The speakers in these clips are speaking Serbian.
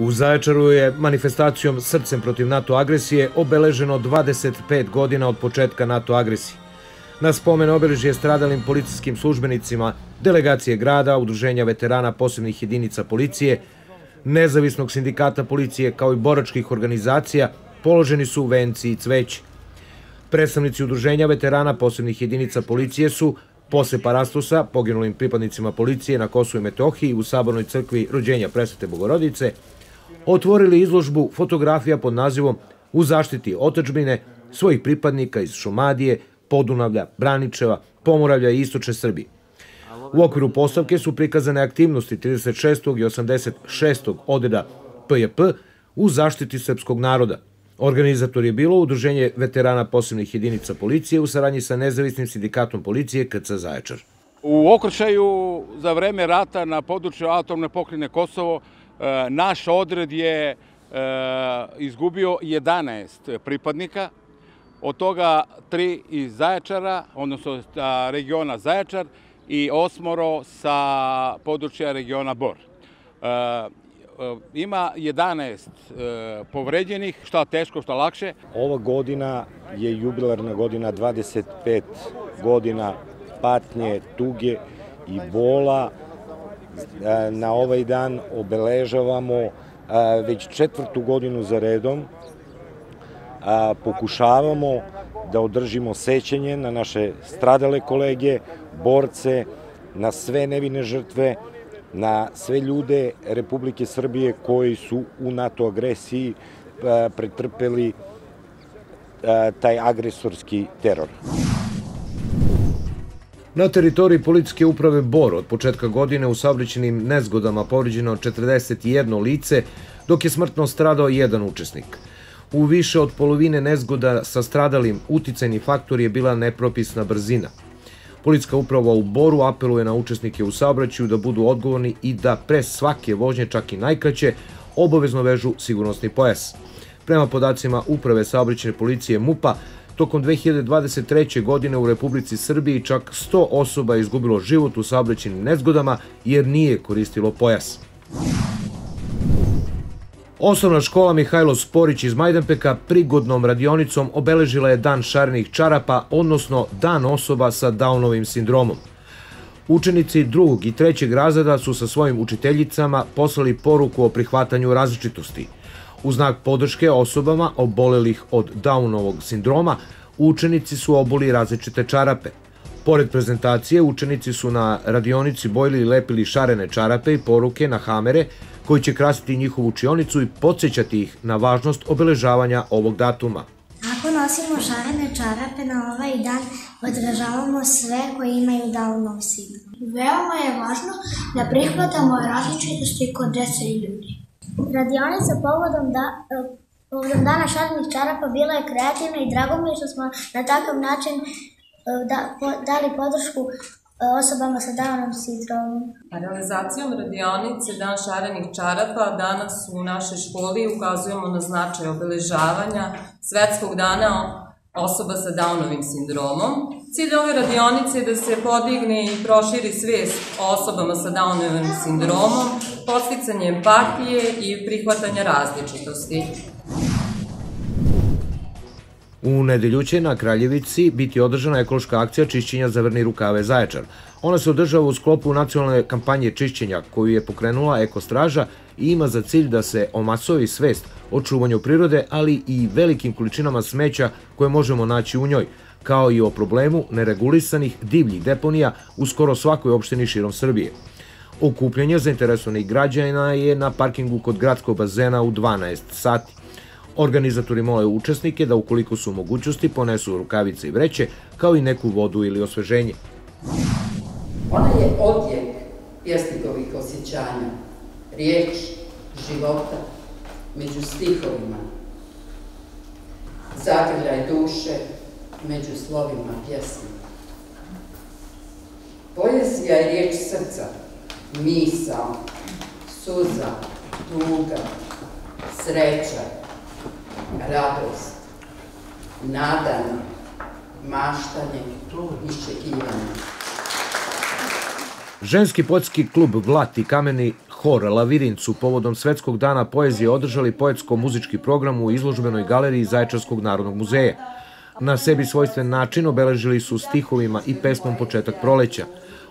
U Zaječaru je manifestacijom Srcem protiv NATO agresije obeleženo 25 godina od početka NATO agresije. Na spomen obeležje stradalim policijskim službenicima, delegacije grada, udruženja veterana posebnih jedinica policije, nezavisnog sindikata policije kao i boračkih organizacija položeni su venci i cveći. Predstavnici udruženja veterana posebnih jedinica policije su posle parastosa poginulim pripadnicima policije na Kosovo i Metohiji u Sabornoj crkvi rođenja Presvete Bogorodice otvorili izložbu fotografija pod nazivom U zaštiti otačbine svojih pripadnika iz Šumadije, Podunavlja, Braničeva, Pomoravlja i Istočne Srbije. U okviru postavke su prikazane aktivnosti 36. i 86. odreda PJP u zaštiti srpskog naroda. Organizator je bilo Udruženje veterana posebnih jedinica policije u saradnji sa nezavisnim sindikatom policije KC Zaječar. U okršaju za vreme rata na području autonomne pokrine Kosovo naš odred je e, izgubio 11 pripadnika, od toga tri iz Zaječara, odnosno regiona Zaječar i osmoro sa područja regiona Bor. E, e, ima 11 e, povređenih, šta teško, šta lakše. Ova godina je jubilarna godina 25 godina patnje, tuge i bola. Na ovaj dan obeležavamo već četvrtu godinu za redom. Pokušavamo da održimo sećanje na naše stradale kolege, borce, na sve nevine žrtve, na sve ljude Republike Srbije koji su u NATO agresiji pretrpeli taj agresorski teror. Na teritoriji policijske uprave Bor od početka godine u saobraćenim nezgodama povređeno 41 lice, dok je smrtno stradao jedan učesnik. U više od polovine nezgoda sa stradalim uticajni faktor je bila nepropisna brzina. Policijska uprava u Boru apeluje na učesnike u saobraćaju da budu odgovorni i da pre svake vožnje, čak i najkraće, obavezno vežu sigurnosni pojas. Prema podacima Uprave saobraćene policije MUPA, tokom 2023. godine u Republici Srbiji čak 100 osoba je izgubilo život u saobraćenim nezgodama jer nije koristilo pojas. Osnovna škola Mihajlo Sporić iz Majdanpeka prigodnom radionicom obeležila je dan šarenih čarapa, odnosno dan osoba sa Downovim sindromom. Učenici drugog i trećeg razreda su sa svojim učiteljicama poslali poruku o prihvatanju različitosti. U znak podrške osobama obolelih od Downovog sindroma, učenici su oboli različite čarape. Pored prezentacije, učenici su na radionici bojili i lepili šarene čarape i poruke na hamere, koji će krasiti njihovu učionicu i podsjećati ih na važnost obeležavanja ovog datuma. Ako nosimo šarene čarape na ovaj dan, odražavamo sve koji imaju Downov sindrom. Veoma je važno da prihvatamo različitosti kod dece i ljudi. Radionica povodom, da, povodom dana šarenih čarapa bila je kreativna i drago mi je što smo na takav način e, da, po, dali podršku osobama sa Downom sindromom. Realizacijom radionice Dan šarenih čarapa danas u našoj školi ukazujemo na značaj obeležavanja Svetskog dana osoba sa Downovim sindromom. Cilj ove radionice je da se podigne i proširi svest o osobama sa Downovim sindromom, posticanje empatije i prihvatanja različitosti. U nedelju će na Kraljevici biti održana ekološka akcija čišćenja za vrni rukave Zaječar. Ona se održava u sklopu nacionalne kampanje čišćenja koju je pokrenula Ekostraža i ima za cilj da se omasovi svest o čuvanju prirode, ali i velikim količinama smeća koje možemo naći u njoj, kao i o problemu neregulisanih divljih deponija u skoro svakoj opštini širom Srbije. Okupljanje zainteresovanih građana je na parkingu kod gradskog bazena u 12 sati. Organizatori mole učesnike da ukoliko su mogućnosti ponesu rukavice i vreće, kao i neku vodu ili osveženje. Ona je odjek pjesnikovih osjećanja, riječ života među stihovima, zagrljaj duše među slovima pjesme. Poezija je riječ srca, misao, suza, tuga, sreća, radost, nadanje, maštanje, iščekivanje. Ženski poljski klub Vlat i Kameni Hor Lavirinc su povodom Svetskog dana poezije održali poetsko-muzički program u izložbenoj galeriji Zaječarskog narodnog muzeja. Na sebi svojstven način obeležili su stihovima i pesmom početak proleća.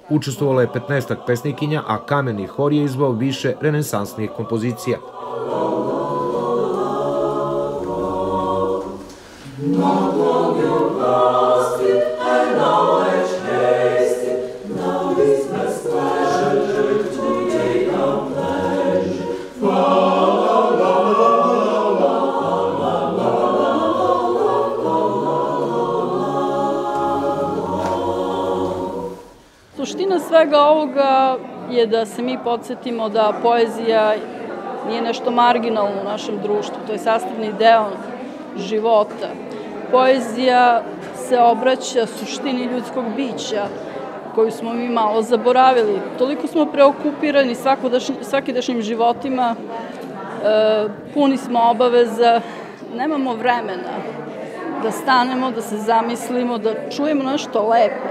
Učestvovalo je 15 pesnikinja, a kameni hor je izvao više renesansnih kompozicija. Svega ovoga je da se mi podsjetimo da poezija nije nešto marginalno u našem društvu, to je sastavni deo života. Poezija se obraća suštini ljudskog bića, koju smo mi malo zaboravili. Toliko smo preokupirani svakidašnjim životima, e, puni smo obaveza, nemamo vremena da stanemo, da se zamislimo, da čujemo nešto lepo.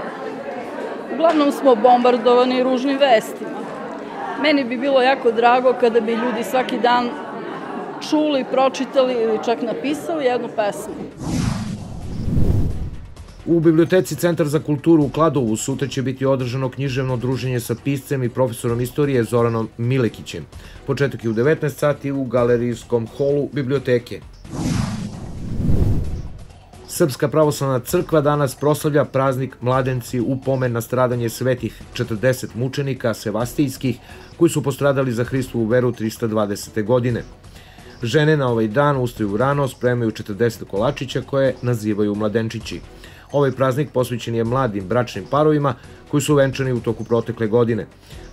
Uglavnom smo bombardovani ružnim vestima. Meni bi bilo jako drago kada bi ljudi svaki dan čuli, pročitali ili čak napisali jednu pesmu. U biblioteci Centar za kulturu u Kladovu sutra će biti održano književno druženje sa piscem i profesorom istorije Zoranom Milekićem. Početak je u 19 sati u galerijskom holu biblioteke. Srpska pravoslavna crkva danas proslavlja praznik Mladenci u pomen na stradanje svetih 40 mučenika sevastijskih koji su postradali za Hristovu veru 320. godine. Žene na ovaj dan ustaju rano, spremaju 40 kolačića koje nazivaju mladenčići. Ovaj praznik posvećen je mladim bračnim parovima koji su venčani u toku protekle godine.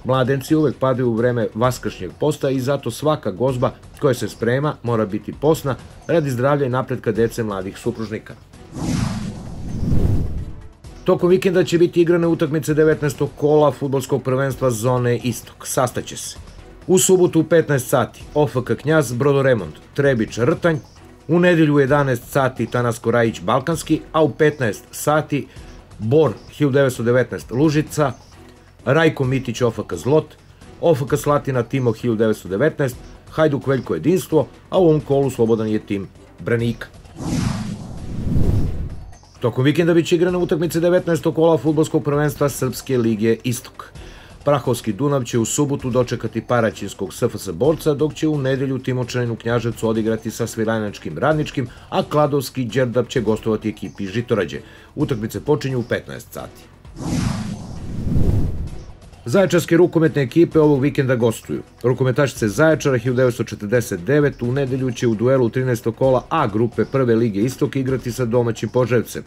Mladenci uvek padaju u vreme vaskršnjeg posta i zato svaka gozba koja se sprema mora biti posna radi zdravlja i napretka dece mladih supružnika. Tokom vikenda će biti igrane utakmice 19. kola futbolskog prvenstva zone Istok. Sastaće se. U subotu u 15 sati OFK Knjaz Brodoremont, Trebić Rtanj, u nedelju u 11 sati Tanasko Rajić Balkanski, a u 15 sati Bor 1919 Lužica, Rajko Mitić OFK Zlot, OFK Slatina Timo 1919, Hajduk Veljko Jedinstvo, a u ovom kolu slobodan je tim Branika. Tokom vikenda biće igrana utakmice 19. kola futbolskog prvenstva Srpske lige Istok. Prahovski Dunav će u subotu dočekati Paraćinskog SFS borca, dok će u nedelju Timočanin u Knjaževcu odigrati sa Svilajnačkim radničkim, a Kladovski Đerdap će gostovati ekipi Žitorađe. Utakmice počinju u 15 sati. Zaječarske rukometne ekipe ovog vikenda gostuju. Rukometašice Zaječara 1949 u nedelju će u duelu 13. kola A grupe Prve lige Istok igrati sa domaćim Poževcem.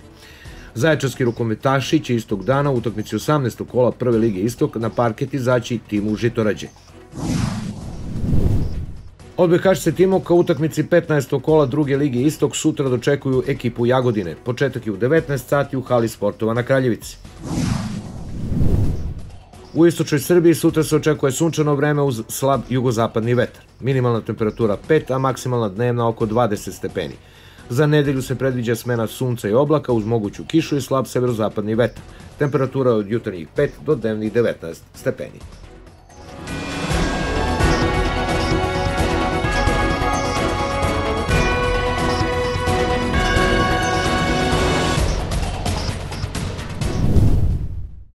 Zaječarski rukometaši će istog dana u utakmici 18. kola Prve lige Istok na parket izaći timu Žitorađe. Odbekašice Timoka u utakmici 15. kola druge lige Istok sutra dočekuju ekipu Jagodine. Početak je u 19 sati u hali sportova na Kraljevici. U istočnoj Srbiji sutra se očekuje sunčano vreme uz slab jugozapadni vetar. Minimalna temperatura 5, a maksimalna dnevna oko 20 stepeni. Za nedelju se predviđa smena sunca i oblaka uz moguću kišu i slab severozapadni vetar. Temperatura od jutarnjih 5 do dnevnih 19 stepeni.